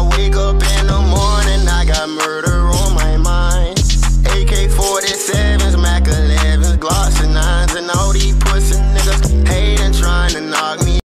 I wake up and